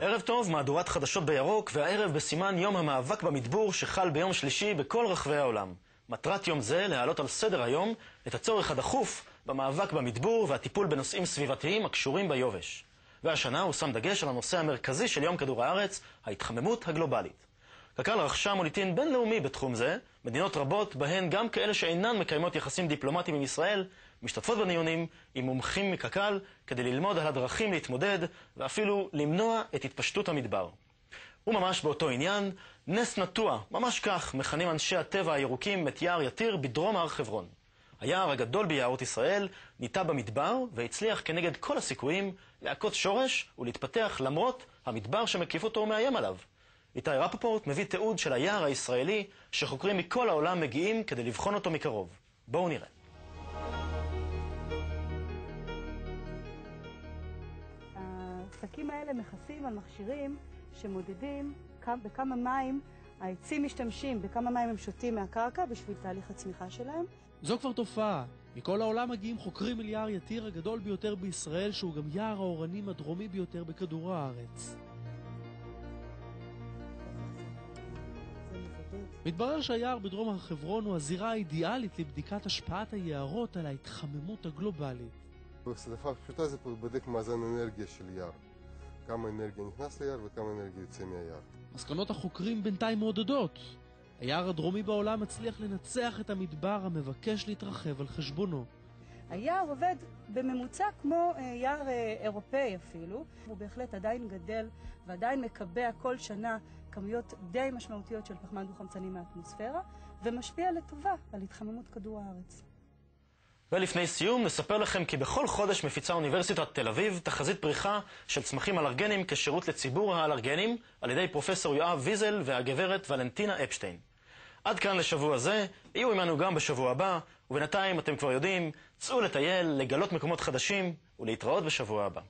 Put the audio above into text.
ערב טוב, מהדורת חדשות בירוק, והערב בסימן יום המאבק במדבור שחל ביום שלישי בכל רחבי העולם. מטרת יום זה להעלות על סדר היום את הצורך הדחוף במאבק במדבור והטיפול בנושאים סביבתיים הקשורים ביובש. והשנה הוא שם דגש על הנושא המרכזי של יום כדור הארץ, ההתחממות הגלובלית. קק"ל רכשה מוניטין בינלאומי בתחום זה, מדינות רבות, בהן גם כאלה שאינן מקיימות יחסים דיפלומטיים עם ישראל, משתתפות בדיונים עם מומחים מקק"ל כדי ללמוד על הדרכים להתמודד ואפילו למנוע את התפשטות המדבר. וממש באותו עניין, נס נטוע, ממש כך מכנים אנשי הטבע הירוקים את יער יתיר בדרום הר חברון. היער הגדול ביערות ישראל ניטע במדבר והצליח כנגד כל הסיכויים להכות שורש ולהתפתח למרות המדבר שמקיף אותו ומאיים עליו. איתי רפפורט מביא תיעוד של היער הישראלי שחוקרים מכל העולם מגיעים כדי לבחון אותו מקרוב. בואו נראה. השקים האלה מכסים על מכשירים שמודדים בכמה מים העצים משתמשים, בכמה מים הם שותים מהקרקע בשביל תהליך הצמיחה שלהם. זו כבר תופעה. מכל העולם מגיעים חוקרים אל יער יתיר הגדול ביותר בישראל, שהוא גם יער האורנים הדרומי ביותר בכדור הארץ. מתברר שהיער בדרום הר חברון הוא הזירה האידיאלית לבדיקת השפעת היערות על ההתחממות הגלובלית. בשפה פשוטה זה בודק מאזן אנרגיה של יער. כמה אנרגיה נכנס ליער וכמה אנרגיה יוצא מהיער. מסקנות החוקרים בינתיים מעודדות. היער הדרומי בעולם מצליח לנצח את המדבר המבקש להתרחב על חשבונו. היער עובד בממוצע כמו אה, יער אה, אירופאי אפילו. הוא בהחלט עדיין גדל ועדיין מקבע כל שנה כמויות די משמעותיות של פחמן דו-חמצני מהאטמוספירה, ומשפיע לטובה על התחממות כדור הארץ. ולפני סיום נספר לכם כי בכל חודש מפיצה אוניברסיטת תל אביב תחזית פריחה של צמחים אלרגנים כשירות לציבור האלרגנים על ידי פרופסור יואב ויזל והגברת ולנטינה אפשטיין. עד כאן לשבוע זה, יהיו עמנו גם בשבוע הבא, ובינתיים אתם כבר יודעים, צאו לטייל, לגלות מקומות חדשים ולהתראות בשבוע הבא.